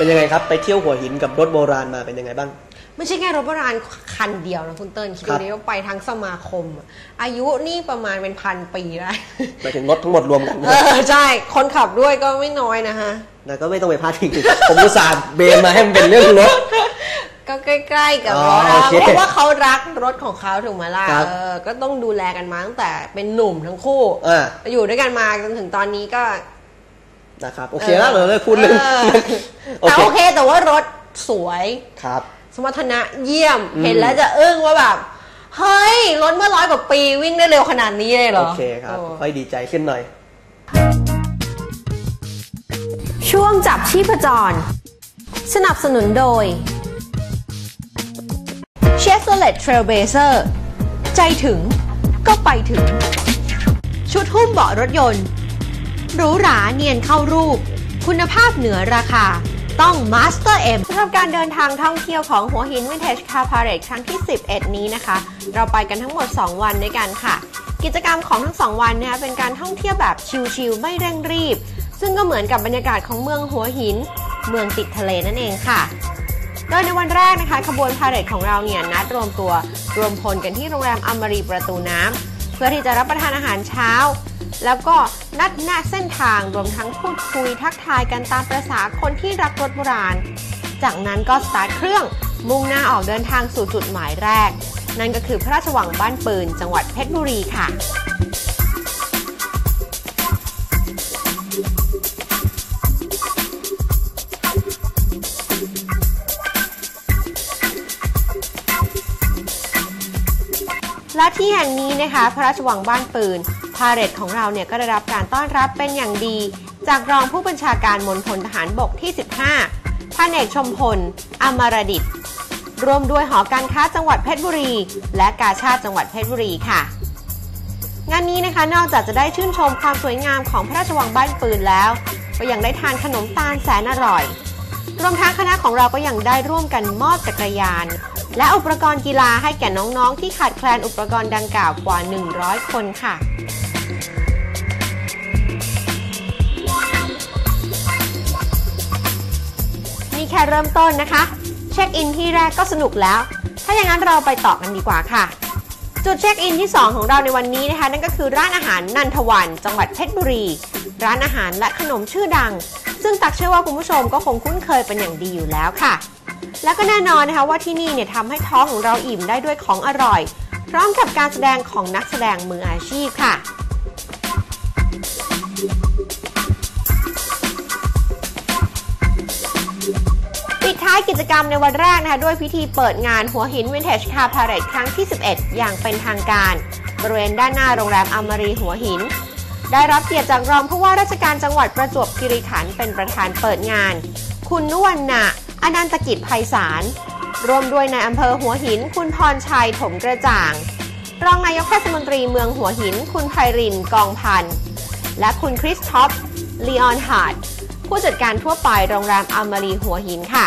เป็นยังไงครับ ไปเที่ยวหัวหินกับรถโบราณมาเป็นยังไงบ้าง ไม่ใช่แค่รถโบราณคันเดียวนะคุณเติ้ลคิดครัดูบดิว่าไปทั้งสมาคมอะอายุนี่ประมาณเป็นพันปีได้หมายถึงรถทั้งหมดรวมกันเออใช่ คนขับด้วยก็ไม่น้อยนะฮะแล้วก็ไม่ต้องไปพลาดทิ้งผมอุตส่าห์เบนมาให้มันเป็นเรื่องรถก็ใกล้ๆกับอ๋รอถโอนะเคเพราะว่าเขารักรถของเขาถูกไหมล่ะครับเออก็ต้องดูแลกันมาตั้งแต่เป็นหนุ่มทั้งคู่อ่าอยู่ด้วยกันมาจนถึงตอนนี้ก็ นะครับโอเคแล้วเราเลยพูดเรื่องเออโอแต่เคโอเคแต่ว่ารถสวยครับ สมรรถนะเยี่ยมอืมเห็นแล้วจะอึ้งว่าแบบเฮ้ยรถเมื่อร้อยกว่าปีวิ่งได้เร็วขนาดนี้เลยเหรอ โอเคครับโอ้ค่อยดีใจขึ้นหน่อย ช่วงจับชีพจร สนับสนุนโดย Chevrolet Trailblazer ใจถึงก็ไปถึง ชุดหุ้มเบาะรถยนต์ หรูหราเนียนเข้ารูป คุณภาพเหนือราคา ต้อง Master M สำหรับการเดินทางท่องเที่ยวของหัวหิน Vintage Car Parade ครั้งที่ 11 นี้นะคะ เราไปกันทั้งหมด 2 วันด้วยกันค่ะ กิจกรรมของทั้ง 2 วันนะคะเป็นการท่องเที่ยวแบบชิลๆไม่เร่งรีบ ซึ่งก็เหมือนกับบรรยากาศของเมืองหัวหิน เมืองติดทะเลนั่นเองค่ะโดยในวันแรกนะคะขบวนพาเหรดของเราเนี่ยนัดรวมตัวรวมพลกันที่โรงแรมอมรีประตูน้ำเพื่อที่จะรับประทานอาหารเช้า แล้วก็นัดแนะเส้นทางรวมทั้งพูดคุยทักทายกันตามประษาคนที่รักรถโบราณ จากนั้นก็สตาร์ทเครื่องมุ่งหน้าออกเดินทางสู่จุดหมายแรก นั่นก็คือพระราชวังบ้านปืน จังหวัดเพชรบุรีค่ะและที่แห่งนี้นะคะ พระราชวังบ้านปืน พาเหรดของเราเนี่ยก็ได้รับการต้อนรับเป็นอย่างดี จากรองผู้บัญชาการมณฑลทหารบกที่ 15พันเอกชมพล อมรดิตรวมด้วยหอการค้าจังหวัดเพชรบุรี และกาชาติจังหวัดเพชรบุรีค่ะ งานนี้นะคะนอกจากจะได้ชื่นชมความสวยงามของพระราชวังบ้านปืนแล้ว ก็ยังได้ทานขนมตาลแสนอร่อย รวมทั้งคณะของเราก็ยังได้ร่วมกันมอบจักรยาน และอุปกรณ์กีฬาให้แก่น้องๆ ที่ขาดแคลนอุปกรณ์ดังกล่าวกว่า 100 คนค่ะ ค่เริ่มต้นนะคะ เช็คอินที่แรกก็สนุกแล้ว ถ้าอย่างนั้นเราไปต่อกันดีกว่าค่ะ จุดเช็คอินที่ 2 ของเราในวันนี้นะคะ นั่นก็คือร้านอาหารนันทวัน จังหวัดเพชรบุรี ร้านอาหารและขนมชื่อดัง ซึ่งตักเชื่อว่าคุณผู้ชมก็คงคุ้นเคยเป็นอย่างดีอยู่แล้วค่ะ และก็แน่นอนนะคะว่าที่นี่เนี่ยทำให้ท้องของเราอิ่มได้ด้วยของอร่อย พร้อมกับการแสดงของนักแสดงมืออาชีพค่ะ จกรรมในวันแรกนะคะด้วยพิธีเปิดงานหัวหิน Vintage Car Parade ครั้งที่ 11 อย่างเป็นทางการ บริเวณด้านหน้าโรงแรมอมรีหัวหิน ได้รับเกียรติจากรองผู้ว่าราชการจังหวัดประจวบคีรีขันธ์เป็นประธานเปิดงาน คุณนุวันนาอนันตกิจไพศาลร่วมด้วยนายอำเภอหัวหิน คุณพรชัยถมกระจ่าง รองนายกเทศมนตรีเมืองหัวหิน คุณไพรินกองพันธ์และคุณคริสท็อปลีออนฮาร์ดผู้จัดการทั่วไปโรงแรมอมารีหัวหินค่ะ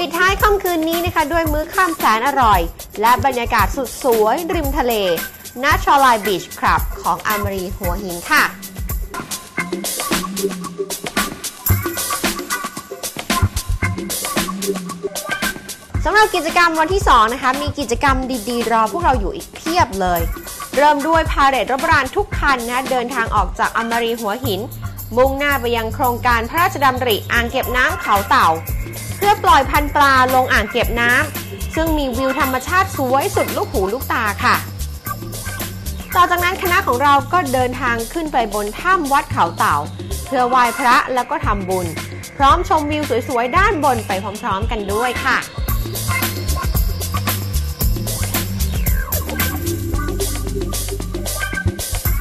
ปิดท้ายค่ำคืนนี้นะคะ ด้วยมื้อค่ำแสนอร่อย และบรรยากาศสุดสวยริมทะเลณ Shoreline Beach Club ของอมารีหัวหินค่ะสำหรับกิจกรรมวันที่ 2 นะคะ มีกิจกรรมดีๆ รอพวกเราอยู่อีกเพียบเลย เริ่มด้วยพาเหรดรถโบราณทุกคันนะ เดินทางออกจากอมรีหัวหิน มุ่งหน้าไปยังโครงการพระราชดำริอ่างเก็บน้ำเขาเต่า เพื่อปล่อยพันธุ์ปลาลงอ่างเก็บน้ำซึ่งมีวิวธรรมชาติสวยสุดลูกหูลูกตาค่ะ ต่อจากนั้นคณะของเราก็เดินทางขึ้นไปบนถ้ำวัดเขาเต่า เพื่อไหว้พระแล้วก็ทำบุญ พร้อมชมวิวสวยๆด้านบนไปพร้อมๆกันด้วยค่ะ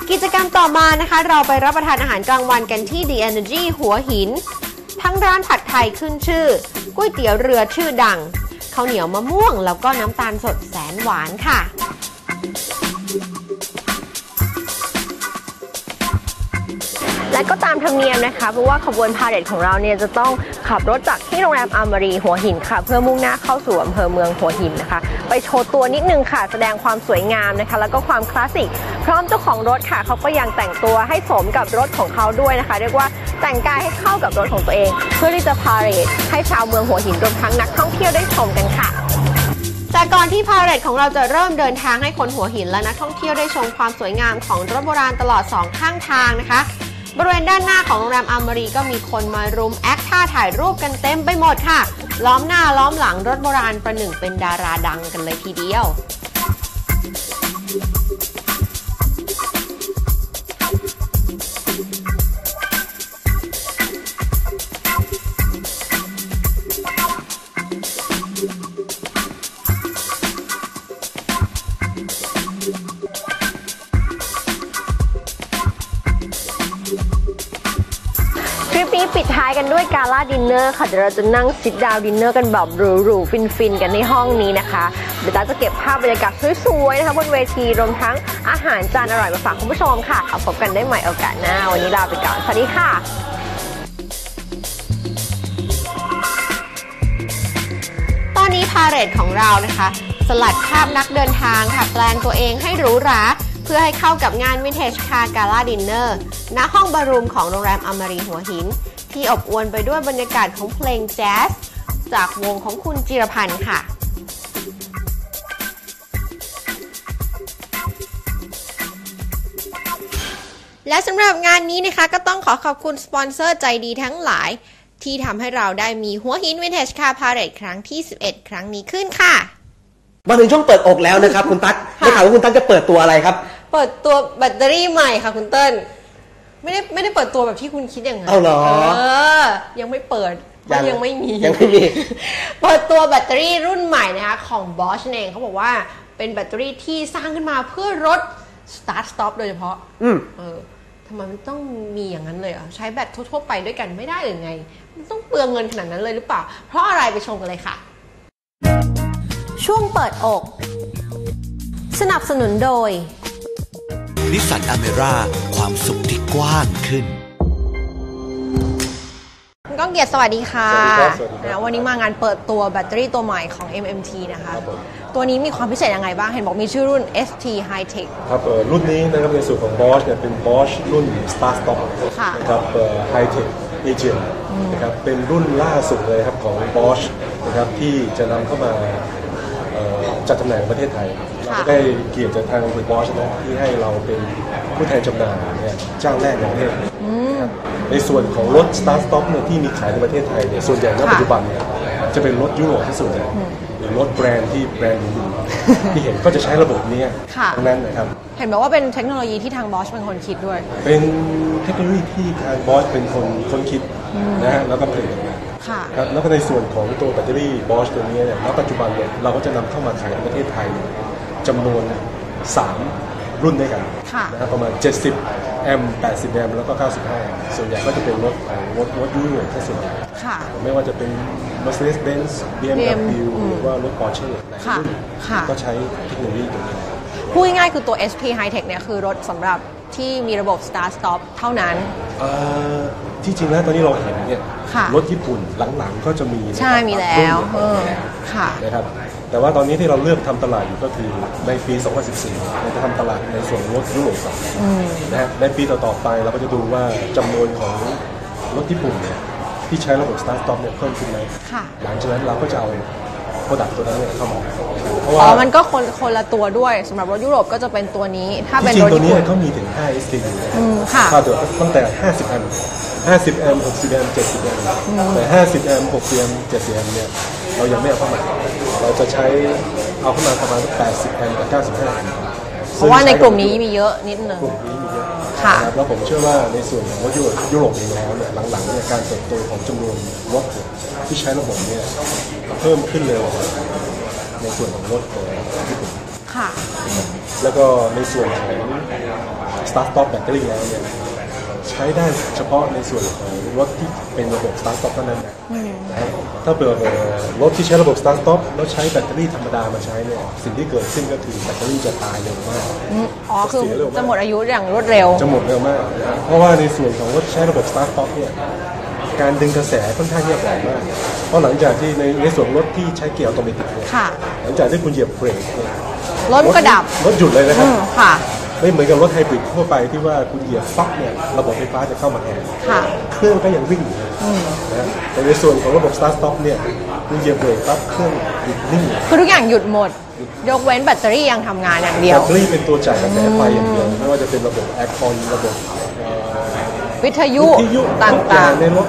กิจกรรมต่อมานะคะ เราไปรับประทานอาหารกลางวันกันที่ The Energy หัวหิน ทั้งร้านผัดไทยขึ้นชื่อ ก๋วยเตี๋ยวเรือชื่อดังข้าวเหนียวมะม่วง แล้วก็น้ำตาลสดแสนหวานค่ะ และก็ตามธรรมเนียมนะคะเพราะว่าขบวนพาเหรดของเราเนี่ยจะต้องขับรถจากที่โรงแรมอามรีหัวหินค่ะ เพื่อมุ่งหน้าเข้าสู่อำเภอเมืองหัวหินนะคะ ไปโชว์ตัวนิดนึงค่ะ แสดงความสวยงามนะคะ แล้วก็ความคลาสสิกพร้อมเจ้าของรถค่ะเขาก็ยังแต่งตัวให้สมกับรถของเขาด้วยนะคะ เรียกว่าแต่งกายให้เข้ากับรถของตัวเอง เพื่อที่จะพาเรดให้ชาวเมืองหัวหินรวมทั้งนักท่องเที่ยวได้ชมกันค่ะแต่ก่อนที่พาเรดของเราจะเริ่มเดินทางให้คนหัวหินและนักท่องเที่ยวได้ชมความสวยงามของรถโบราณตลอดสองข้างทางนะคะ บริเวณด้านหน้าของโรงแรมอามรีก็มีคนมารุมแอคท่าถ่ายรูปกันเต็มไปหมดค่ะ ล้อมหน้าล้อมหลังรถโบราณประหนึ่งเป็นดาราดังกันเลยทีเดียว ปิดท้ายกันด้วย gala dinner ค่ะเดี๋ยวเราจะนั่ง sit down dinner กันแบบหรูๆฟินๆกันในห้องนี้นะคะเดี๋ยวตาจะเก็บภาพบรรยากาศสวยๆนะคะบนเวทีรวมทั้งอาหารจานอร่อยมาฝากคุณผู้ชมค่ะเอาพบกันได้ใหม่โอกาสหน้า วันนี้ลาไปก่อนสวัสดีค่ะตอนนี้ parade ของเรานะคะ สลัดภาพนักเดินทางค่ะแปลงตัวเองให้หรูหราเพื่อให้เข้ากับงาน vintage car gala dinnerณห้อง ballroom ของโรงแรมอมารีหัวหิน ที่อบอวลไปด้วยบรรยากาศของเพลงแจ๊สจากวงของคุณจิรพันธ์ค่ะและสำหรับงานนี้นะคะก็ต้องขอขอบคุณสปอนเซอร์ใจดีทั้งหลาย ที่ทำให้เราได้มีหัวหิน vintage car parade ครั้งที่ 11 ครั้งนี้ขึ้นค่ะ มาถึงช่วงเปิดอกแล้วนะครับ คุณตั๊กได้ข่าวว่าคุณตั๊กจะเปิดตัวอะไรครับ เปิดตัวแบตเตอรี่ใหม่ค่ะคุณเติ้ล ไม่ได้ไม่ได้เปิดตัวแบบที่คุณคิดอย่างนั้นเอาเหรอเออ ยังไม่เปิดเพราะยังยังไม่มียังไม่มี เปิดตัวแบตเตอรี่รุ่นใหม่นะคะของ Bosch เองเขาบอกว่าเป็นแบตเตอรี่ที่สร้างขึ้นมาเพื่อรถ Start Stop โดยเฉพาะ อืมเออทำไมมันต้องมีอย่างนั้นเลยเหรอะใช้แบตทั่วๆไปด้วยกันไม่ได้หรือไง มันต้องเปลืองเงินขนาดนั้นเลยหรือเปล่า เพราะอะไรไปชมกันเลยค่ะ ช่วงเปิดอก สนับสนุนโดย นิสสันอเมร่าความสุขที่กว้างขึ้นคุณก้องเกียรติสวัสดีค่ะสวัสดีครับสวัสดีครับ นะวันนี้มางานเปิดตัวแบตเตอรี่ตัวใหม่ของ MMT นะคะครับผมตัวนี้มีความพิเศษยังไงบ้าง เห็นบอกมีชื่อรุ่น ST High Tech ครับเอ่อรุ่นนี้นะครับในส่วนของ Bosch เนี่ยเป็น Bosch รุ่น Star Stop ค่ะนะครับเอ่อ High Tech Agent นะครับเป็นรุ่นล่าสุดเลยครับของ Bosch นะครับที่จะนำเข้ามาเอ่อ จัดจำหน่ายในประเทศไทยเราก็ได้เกียรติจากทางบริษัท Bosch นะที่ให้เราเป็นผู้แทนจำหน่ายเนี่ยเจ้าแรกในประเทศนะครับในส่วนของรถ Star Stop เนี่ยที่มีขายในประเทศไทยเนี่ยส่วนใหญ่ณค่ะปัจจุบันเนี่ยจะเป็นรถยุโรปที่สุดเลยหรือรถแบรนด์ที่แบรนด์หรูๆที่เห็นก็จะใช้ระบบนี้ค่ะ ทั้งนั้นนะครับ เห็นบอกว่าเป็นเทคโนโลยีที่ทาง Bosch เป็นคนคิดด้วย เป็นเทคโนโลยีที่ทางบอสเป็นคนค้นคิดนะฮะแล้วก็ผลิตออกมา ค่ะครับแล้วก็ในส่วนของตัวแบตเตอรี่บอสตัวนี้เนี่ยณปัจจุบันเนี่ยเราก็จะนำเข้ามาขายในประเทศไทยจำนวน 3 รุ่นด้วยกันค่ะนะครับประมาณ 70 แอมป์ 80 แอมป์แล้วก็ 95 แอมป์ส่วนใหญ่ก็จะเป็นรถของรถรถยุโรปแค่ส่วนใหญ่ค่ะไม่ว่าจะเป็น Mercedes-Benz BMW หรือว่ารถ Porsche หลายค่ะรุ่นค่ะก็ใช้เทคโนโลยีตัวนี้พูดง่ายๆคือตัว SP High Tech เนี่ยคือรถสำหรับที่มีระบบ Start Stop เท่านั้นเอ่อ ที่จริงแล้วตอนนี้เราเห็นเนี่ยค่ะรถญี่ปุ่นหลังๆก็จะมีนะครับใช่มีแล้วรุ่นเออเดียวกันค่ะ นะครับแต่ว่าตอนนี้ที่เราเลือกทำตลาดอยู่ก็คือในปี 2014 เราจะทำตลาดในส่วนรถยุโรปก่อนนะฮะในปีต่อๆไปเราก็จะดูว่าจำนวนของรถญี่ปุ่นเนี่ยที่ใช้ระบบ Start Stop เนี่ยเพิ่มขึ้นไหมค่ะ หลังจากนั้นเราก็จะเอาโปรดักต์ตัวนั้นเนี่ยเข้ามาเพราะอ๋ว่า อมันก็คนคนละตัวด้วยสำหรับรถยุโรปก็จะเป็นตัวนี้ ถ้าเป็นจริรงถๆตัวญี่นี้ปุ่น เขามีถึง 5 SKU อืมค่ะค่าตัวตั้งแต่ 50แอมป์ 50 แอมป์60 แอมป์70 แอมป์แต่ 50 แอมป์60 แอมป์70 แอมป์เนี่ย เรายังไม่เอาเข้ามา เราจะใช้เอาเข้ามาประมาณสัก80 แอมป์กับ95แอมป์เพราะว่าในกลุ่มนี้มีเยอะนิดนึง กลุ่มนี้มีเยอะค่ะนะครับแล้วผมเชื่อว่าในส่วนของรถยุโรปยุโรปเองแล้วเนี่ยหลังๆเนี่ยการเติบโตของจำนวนรถเนี่ยที่ใช้ระบบเนี่ยเพิ่มขึ้นเร็วกว่าในส่วนของรถของญี่ปุ่น ค่ะ แล้วก็ในส่วนของ Start Stop แบตเตอรี่แล้วเนี่ย ใช้ได้เฉพาะในส่วนของรถที่เป็นระบบ Start Stop เท่านั้นนะนะครับถ้าเปิดรถที่ใช้ระบบ Start Stop แล้วใช้แบตเตอรี่ธรรมดามาใช้เนี่ยสิ่งที่เกิดขึ้นก็คือแบตเตอรี่จะตายเร็วมากอ๋อคือเสียเร็วมากจะหมดอายุอย่างรวดเร็ว จะหมดเร็วมากนะเพราะว่าในส่วนของรถใช้ระบบ Start Stop เนี่ยการดึงกระแสค่อนข้างเงียบแรงมาก เพราะหลังจากที่ในในส่วนรถที่ใช้เกียร์ automatic เนี่ยค่ะหลังจากที่คุณเหยียบเบรกเนี่ยรถก็ดับรถหยุดเลยนะครับ อืมค่ะ ไม่เหมือนกับรถไฮบริดทั่วไปที่ว่าคุณเหยียบปั๊บเนี่ยระบบไฟฟ้าจะเข้ามาแทนค่ะ เครื่องก็ยังวิ่งอยู่นะแต่ในส่วนของระบบ start stop เนี่ยคุณเหยียบเบรกปั๊บเครื่องหยุดนิ่งคือทุกอย่างหยุดหมด ยกเว้นแบตเตอรี่ยังทำงานอย่างเดียว แบตเตอรี่เป็นตัวจ่ายกระแสไฟอย่างเดียวไม่ว่าจะเป็นระบบแอร์คอนระบบเอ่อวิทยุวิทยุตทุกอย่าางงในรถ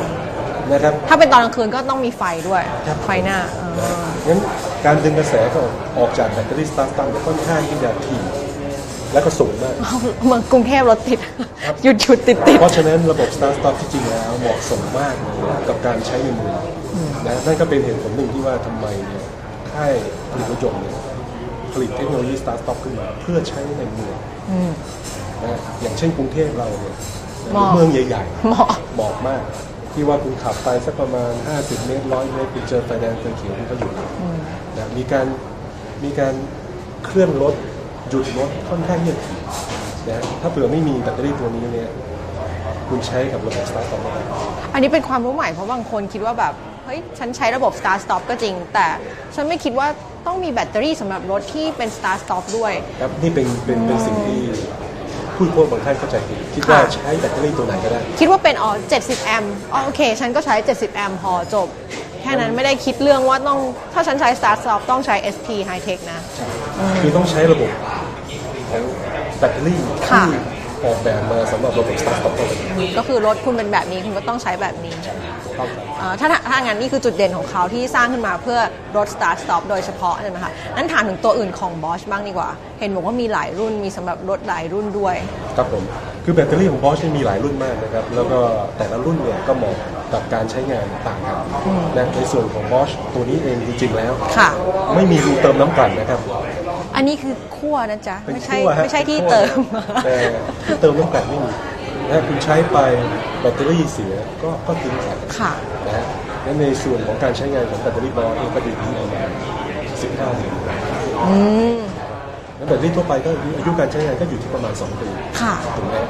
นะครับๆถ้าเป็นตอนกลางคืนก็ต้องมีไฟด้วยครับไฟหน้าเอองั้นการดึงกระแสก็ออกจากแบตเตอรี่ start stop เนี่ยค่อนข้างที่จะถี่ และก็สูงมาก เมืองกรุงเทพรถติดหยุดหยุดติดติดเพราะฉะนั้นระบบ Start Stop ที่จริงแล้วเหมาะสมมากเลยกับการใช้ในเมืองนะนั่นก็เป็นเหตุผลหนึ่งที่ว่าทำไมเนี่ยค่ายผลิตรถยนต์เนี่ยผลิตเทคโนโลยี Start Stop ขึ้นมาเพื่อใช้ในเมืองนะอย่างเช่นกรุงเทพเราเนี่ยเหมาะ เมืองใหญ่เหมาะๆเหมาะมาก ที่ว่าคุณขับไปสักประมาณ 50 เมตร 100 เมตรคุณเจอไฟแดงไฟเขียวคุณก็หยุดนะมีการมีการเคลื่อนรถ หยุดรถค่อนข้างเงียบถี่นะถ้าเผื่อไม่มีแบตเตอรี่ตัวนี้เนี่ยคุณใช้กับระบบ Start Stop ไม่ได้อันนี้เป็นความรู้ใหม่เพราะบางคนคิดว่าแบบเฮ้ยฉันใช้ระบบ start stop ก็จริง แต่ฉันไม่คิดว่าต้องมีแบตเตอรี่สำหรับรถที่เป็น start stop ด้วย ครับนี่เป็นเป็นเป็นสิ่งที่ผู้บริโภคบางท่านเข้าใจผิดคิดว่าค่ะใช้แบตเตอรี่ตัวไหนก็ได้ คิดว่าเป็นอ๋อ70 แอมป์อ๋อโอเค ฉันก็ใช้ 70 แอมป์พอจบ แค่นั้นไม่ได้คิดเรื่องว่าต้องถ้าฉันใช้ start stop ต้องใช้ ST High Tech นะ คือต้องใช้ระบบ ของแบตเตอรี่ค่ะที่ออกแบบมาสำหรับระบบ Start Stop เท่านั้นก็คือรถคุณเป็นแบบนี้คุณก็ต้องใช้แบบนี้เท่ากันเอ่อถ้าถ้าถ้างั้นนี่คือจุดเด่นของเขาที่สร้างขึ้นมาเพื่อรถ start stop โดยเฉพาะใช่ไหมคะนั้นถามถึงตัวอื่นของ Bosch บ้างดีกว่า เห็นบอกว่ามีหลายรุ่นมีสำหรับรถหลายรุ่นด้วย ครับผม คือแบตเตอรี่ของ Bosch นี่มีหลายรุ่นมากนะครับ แล้วก็แต่ละรุ่นเนี่ยก็เหมาะกับการใช้งานต่างกันนะในส่วนของ Bosch ตัวนี้เองจริงๆแล้ว ค่ะ ไม่มีรูเติมน้ำกลั่นนะครับ อันนี้คือขั้วนะจ๊ะ เป็นไม่ใช่ขั้วฮะไม่ใช่ที่ขั้วเติมแต่ที่เติมน้ำกลั่นไม่มีนะคุณใช้ไปแบตเตอรี่เสียก็ก็ทิ้งไปค่ะ นะฮะและในส่วนของการใช้งานของแบตเตอรี่บอลเองก็ดีที่ประมาณ15เดือนอืม แล้วแบตเตอรี่ทั่วไปก็อายุอายุการใช้งานก็อยู่ที่ประมาณ 2 ปี ค่ะถึงแม้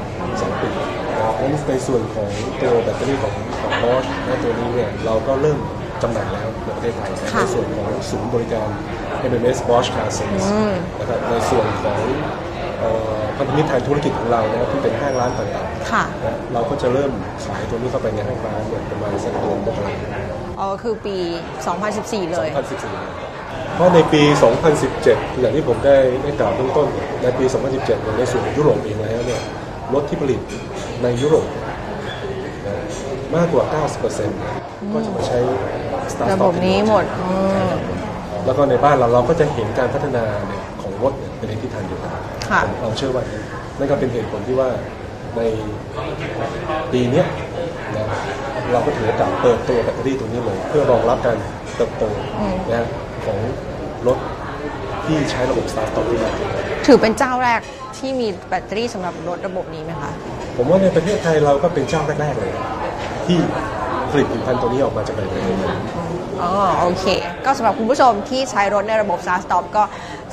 สองปีนะครับและในส่วนของตัวแบตเตอรี่ของของบอสนะตัวนี้เนี่ยเราก็เริ่ม จำหน่ายแล้วในประเทศไทยนะค่ะในส่วนของศูนย์บริการ MMS Bosch Car Service นะครับในส่วนของเอ่อพันธมิตรทางธุรกิจของเรานะครับที่เป็นห้างร้านต่างค่ะๆนะเราก็จะเริ่มขายตัวนี้เข้าไปในห้างร้านเนี่ยประมาณสักเดือนมกราคมอ๋อคือปี 2014 เลย 2014 เพราะในปี 2017 อย่างที่ผมได้ได้กล่าวเบื้องต้นเนี่ยในปี 2017เนี่ยในส่วนของยุโรปเองแล้วเนี่ยรถที่ผลิตในยุโรปนะ มากกว่า 90%ก็จะมาใช้ Start ระบบนี้หมดอืม แล้วก็ในบ้านเราเราก็จะเห็นการพัฒนาเนี่ยของรถเนี่ยเป็นในทิศทางเดียวกันค่ะ ผมเราเชื่อว่าอย่างนั้นนั่นก็เป็นเหตุผลที่ว่าในปีเนี้ยนะเราก็ถือโอกาสเปิดตัวแบตเตอรี่ตัวนี้เลย เพื่อรองรับการเติบโตนะฮะของรถที่ใช้ระบบ Start Stop ที่มากขึ้นถือเป็นเจ้าแรกที่มีแบตเตอรี่สำหรับรถระบบนี้ไหมคะ ผมว่าในประเทศไทยเราก็เป็นเจ้าแรกๆเลย ที่ผลิตผลิตภัณฑ์ตัวนี้ออกมาจากในประเทศไทยอ๋อโอเค ก็สำหรับคุณผู้ชมที่ใช้รถในระบบ Start Stop ก็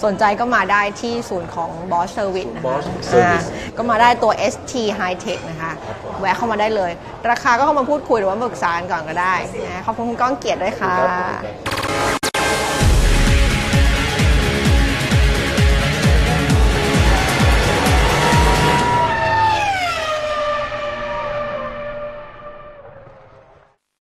สนใจก็มาได้ที่ศูนย์ของ Bosch Service นะคะ Bosch Service อ่าก็มาได้ตัว ST High Tech นะคะ แวะเข้ามาได้เลย ราคาก็เข้ามาพูดคุยหรือว่าปรึกษากันก่อนก็ได้นะขอบคุณคุณก้องเกียรติด้วยค่ะ